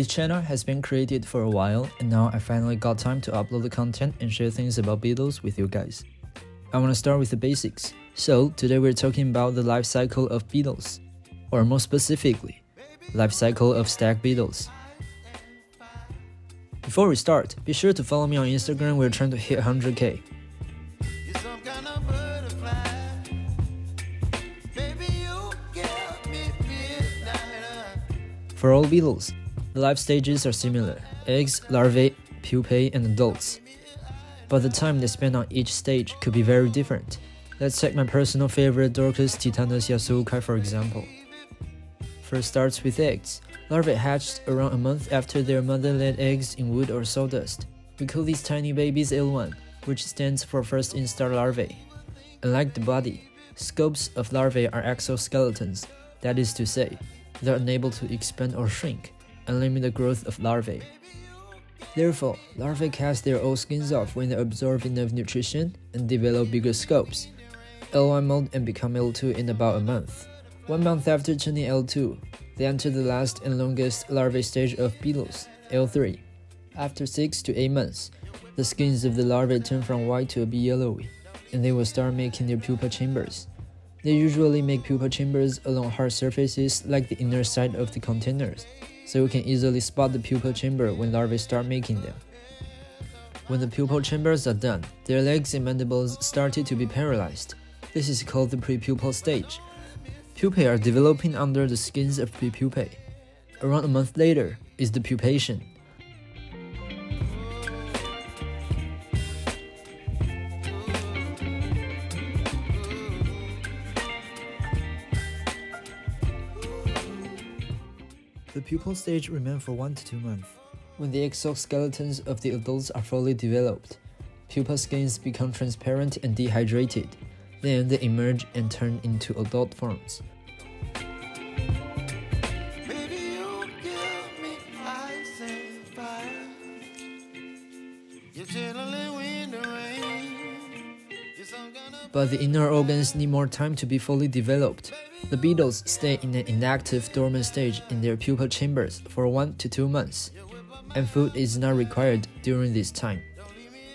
This channel has been created for a while, and now I finally got time to upload the content and share things about beetles with you guys. I want to start with the basics. So, today we're talking about the life cycle of beetles, or more specifically, life cycle of stag beetles. Before we start, be sure to follow me on Instagram, we're trying to hit 100k. You're some kind of butterfly. Baby, you give me midnight. For all beetles, the life stages are similar eggs, larvae, pupae, and adults. But the time they spend on each stage could be very different. Let's take my personal favorite Dorcus titanus yasuokai for example. First starts with eggs. Larvae hatched around a month after their mother laid eggs in wood or sawdust. We call these tiny babies L1, which stands for first instar larvae. Unlike the body, scopes of larvae are exoskeletons, that is to say, they're unable to expand or shrink and limit the growth of larvae. Therefore, larvae cast their old skins off when they absorb enough nutrition and develop bigger scopes. L1 molt and become L2 in about a month. One month after turning L2, they enter the last and longest larvae stage of beetles, L3. After 6 to 8 months, the skins of the larvae turn from white to a bit yellowy, and they will start making their pupa chambers. They usually make pupa chambers along hard surfaces like the inner side of the containers, so you can easily spot the pupa chamber when larvae start making them. When the pupal chambers are done, their legs and mandibles started to be paralyzed. This is called the prepupal stage. Pupae are developing under the skins of prepupae. Around a month later is the pupation. The pupal stage remains for 1 to 2 months. When the exoskeletons of the adults are fully developed, pupa skins become transparent and dehydrated. Then they emerge and turn into adult forms. But the inner organs need more time to be fully developed. The beetles stay in an inactive dormant stage in their pupa chambers for 1 to 2 months, and food is not required during this time.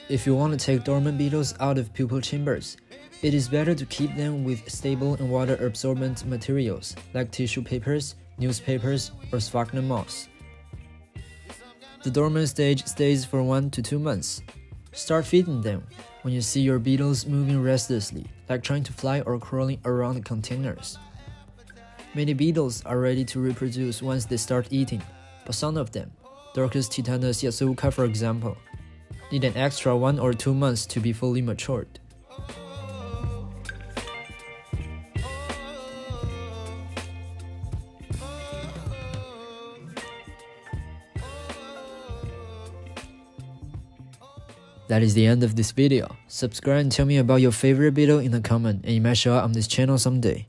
If you want to take dormant beetles out of pupal chambers, it is better to keep them with stable and water absorbent materials like tissue papers, newspapers, or sphagnum moss. The dormant stage stays for 1 to 2 months. Start feeding them when you see your beetles moving restlessly, like trying to fly or crawling around containers. Many beetles are ready to reproduce once they start eating, but some of them, Dorcus titanus yasuoka for example, need an extra 1 or 2 months to be fully matured. That is the end of this video. Subscribe and tell me about your favorite beetle in the comment and you might show up on this channel someday.